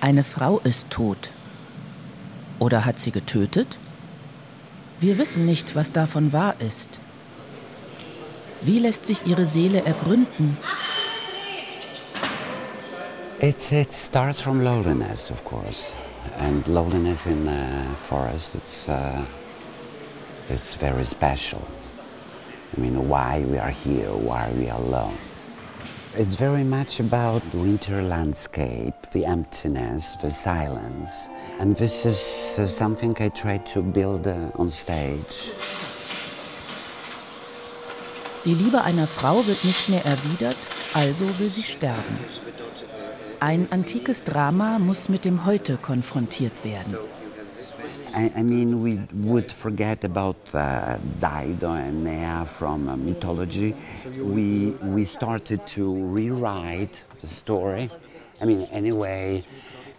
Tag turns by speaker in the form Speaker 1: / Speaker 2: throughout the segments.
Speaker 1: Eine Frau ist tot. Oder hat sie getötet? Wir wissen nicht, was davon wahr ist. Wie lässt sich ihre Seele ergründen?
Speaker 2: It, it starts from loneliness, of course. And loneliness in a forest, it's, uh, it's very special. I mean, why we are here, why we are alone. It's very much about winter landscape, the emptiness, the silence. And this is uh, something I try to build uh, on stage.
Speaker 1: Die Liebe einer Frau wird nicht mehr erwidert, also will sie sterben. Ein antikes Drama muss mit dem Heute konfrontiert werden.
Speaker 2: I, I mean, we would forget about uh, Dido and Aeneas from uh, mythology. We, we started to rewrite the story. I mean, anyway,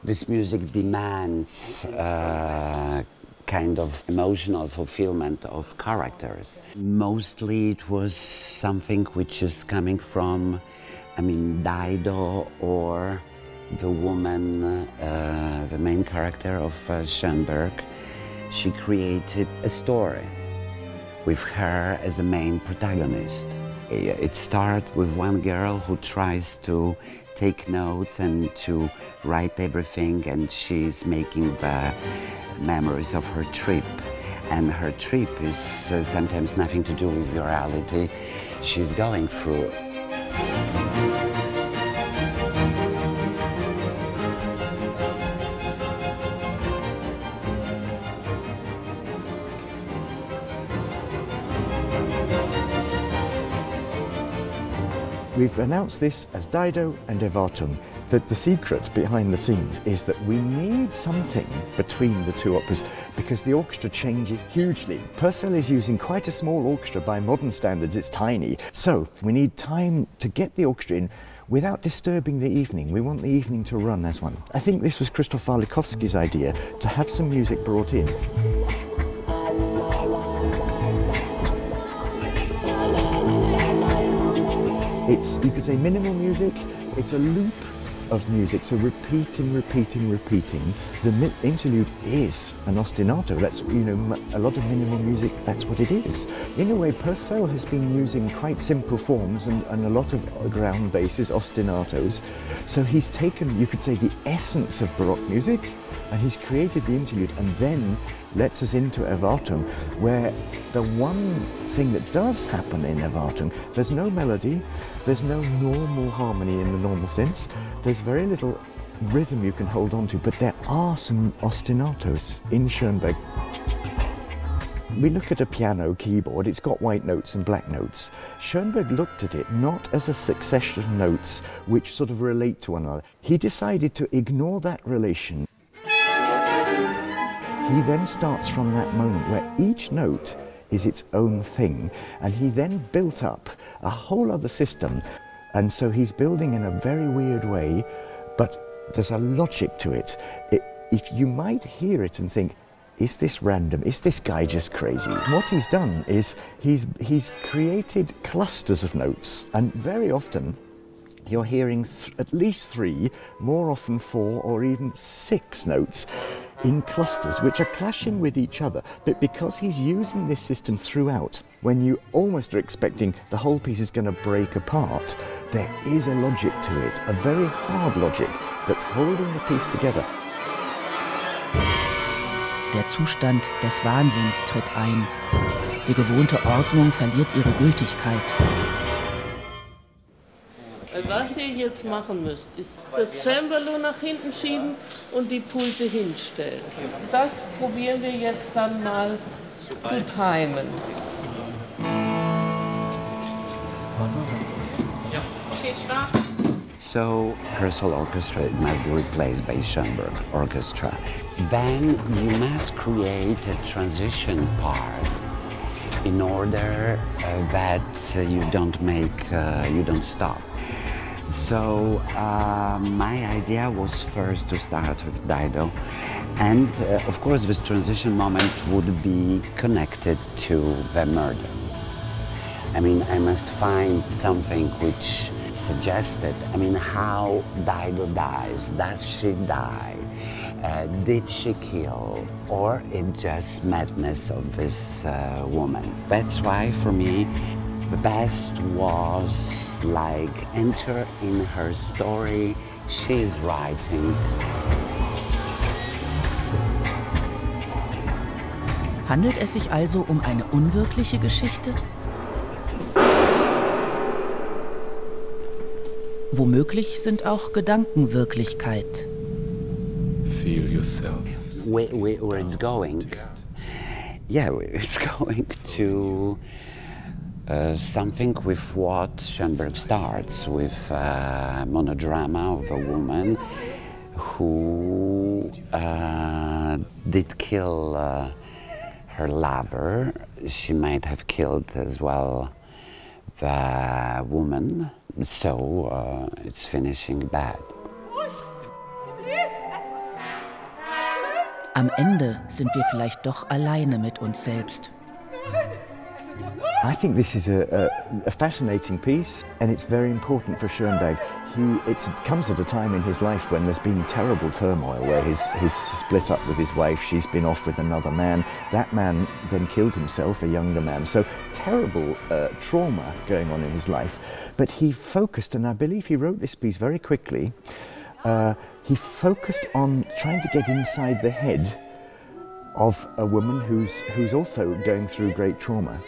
Speaker 2: this music demands uh, kind of emotional fulfillment of characters. Mostly it was something which is coming from, I mean, Dido or the woman, uh, the main character of uh, Schoenberg, she created a story with her as the main protagonist. It starts with one girl who tries to take notes and to write everything, and she's making the memories of her trip. And her trip is uh, sometimes nothing to do with reality she's going through.
Speaker 3: We've announced this as Dido and Erwartung. That the secret behind the scenes is that we need something between the two operas because the orchestra changes hugely. Purcell is using quite a small orchestra by modern standards, it's tiny. So we need time to get the orchestra in without disturbing the evening. We want the evening to run as one. I think this was Krzysztof Warlikowski's idea to have some music brought in. It's, you could say, minimal music. It's a loop of music, so repeating, repeating, repeating. The interlude is an ostinato. That's, you know, a lot of minimal music, that's what it is. In a way, Purcell has been using quite simple forms and, and a lot of ground basses, ostinatos. So he's taken, you could say, the essence of Baroque music and he's created the interlude and then lets us into Erwartung, where the one thing that does happen in Erwartung, there's no melody, there's no normal harmony in the normal sense, there's very little rhythm you can hold on to, but there are some ostinatos in Schoenberg. We look at a piano keyboard, it's got white notes and black notes. Schoenberg looked at it not as a succession of notes which sort of relate to one another. He decided to ignore that relation he then starts from that moment where each note is its own thing, and he then built up a whole other system. And so he's building in a very weird way, but there's a logic to it. it if you might hear it and think, is this random? Is this guy just crazy? What he's done is he's, he's created clusters of notes, and very often you're hearing at least three, more often four or even six notes in clusters which are clashing with each other. But because he's using this system throughout, when you almost are expecting the whole piece is going to break apart, there is a logic to it, a very hard logic that's holding the piece together.
Speaker 1: Der Zustand des Wahnsinns tritt ein. Die gewohnte Ordnung verliert ihre Gültigkeit.
Speaker 4: Was ihr jetzt machen müsst, ist das Cembalo nach hinten schieben und die Pulte hinstellen. Das probieren wir jetzt dann mal zu timen.
Speaker 2: So, Purcell Orchestra must be replaced by Schoenberg Orchestra. Then you must create a transition part in order uh, that uh, you don't make, uh, you don't stop. So uh, my idea was first to start with Dido. And uh, of course, this transition moment would be connected to the murder. I mean, I must find something which suggested. I mean, how Dido dies. Does she die? Uh, did she kill? Or it just madness of this uh, woman? That's why, for me, the best was like enter in her story. She's writing.
Speaker 1: Handelt es sich also um eine unwirkliche Geschichte? Womöglich sind auch Gedanken Wirklichkeit.
Speaker 5: Feel yourself.
Speaker 2: Where, where, where it's going? Yeah, it's going to uh, something with what Schoenberg starts with a monodrama of a woman who uh, did kill uh, her lover. She might have killed as well the woman, so uh, it's finishing bad.
Speaker 1: Am Ende sind wir vielleicht doch alleine mit uns selbst.
Speaker 3: I think this is a, a, a, fascinating piece, and it's very important for Schoenberg. He, it comes at a time in his life when there's been terrible turmoil, where he's, he's split up with his wife, she's been off with another man. That man then killed himself, a younger man. So terrible uh, trauma going on in his life. But he focused, and I believe he wrote this piece very quickly. Uh, he focused on trying to get inside the head of a woman who's, who's also going through great trauma.